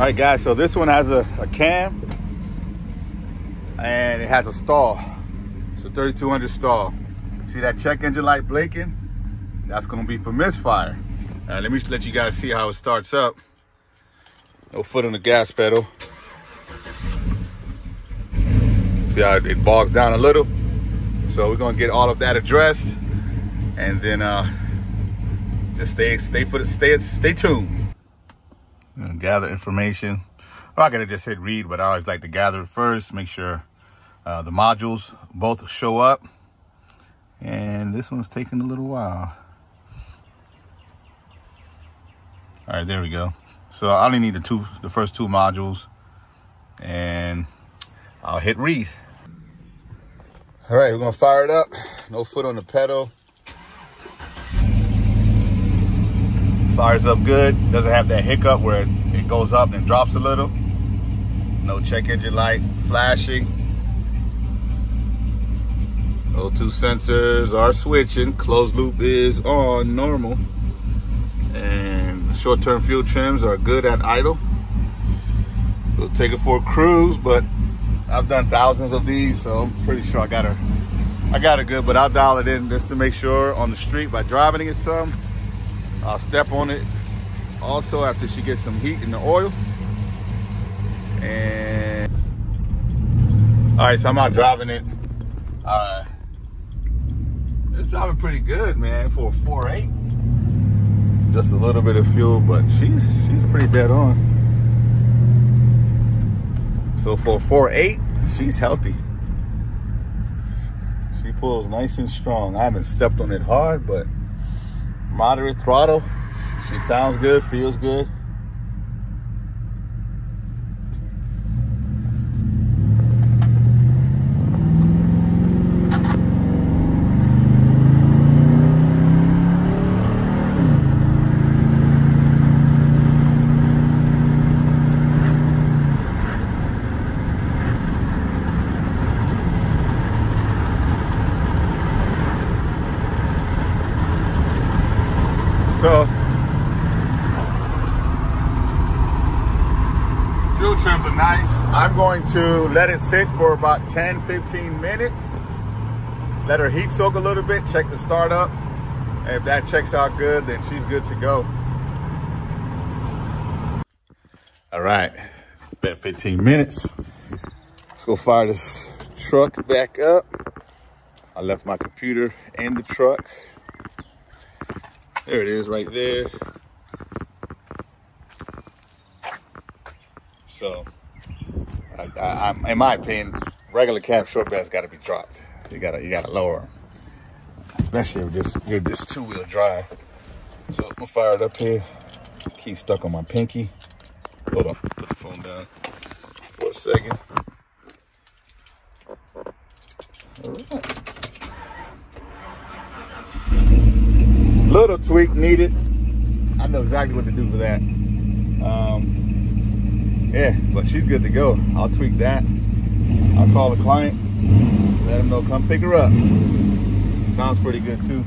All right, guys, so this one has a, a cam and it has a stall. So 3200 stall. See that check engine light blinking? That's gonna be for misfire. All right, let me let you guys see how it starts up. No foot on the gas pedal. See how it bogs down a little? So we're gonna get all of that addressed and then uh, just stay, stay for the, stay, stay tuned. Gather information. Or I gotta just hit read, but I always like to gather it first, make sure uh, the modules both show up. And this one's taking a little while. All right, there we go. So I only need the two, the first two modules and I'll hit read. All right, we're gonna fire it up. No foot on the pedal. Fires up good. Doesn't have that hiccup where it goes up and drops a little. No check engine light flashing. O2 sensors are switching. Closed loop is on normal. And short-term fuel trims are good at idle. We'll take it for a cruise, but I've done thousands of these, so I'm pretty sure I got her. I got it good, but I'll dial it in just to make sure on the street by driving it some. I'll step on it also after she gets some heat in the oil. And all right, so I'm out driving it. Uh, it's driving pretty good, man, for a 4.8. Just a little bit of fuel, but she's she's pretty dead on. So for 4.8, she's healthy. She pulls nice and strong. I haven't stepped on it hard, but moderate throttle. She sounds good, feels good. So, fuel trims are nice. I'm going to let it sit for about 10, 15 minutes. Let her heat soak a little bit, check the startup. And if that checks out good, then she's good to go. All right, been 15 minutes. Let's go fire this truck back up. I left my computer in the truck. There it is right there. So, I, I, in my opinion, regular cab short bed's got to be dropped. You gotta, you gotta lower them, especially if this, you're this two-wheel drive. So I'm gonna fire it up here. Key stuck on my pinky. Hold on, put the phone down for a second. All right. Little tweak needed. I know exactly what to do for that. Um, yeah, but she's good to go. I'll tweak that. I'll call the client, let him know come pick her up. Sounds pretty good too.